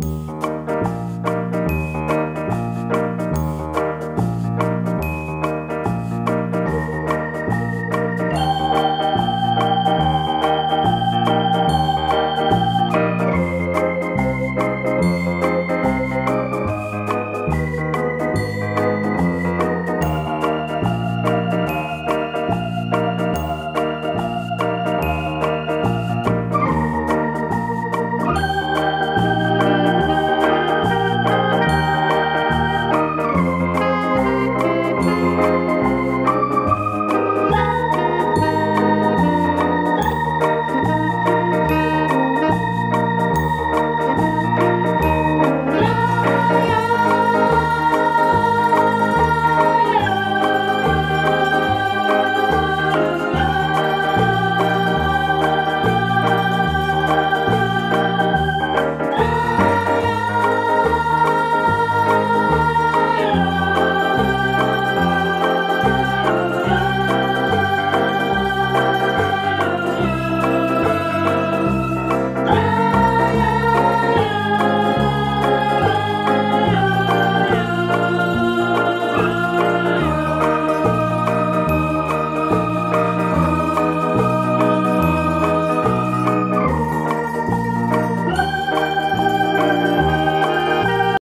Música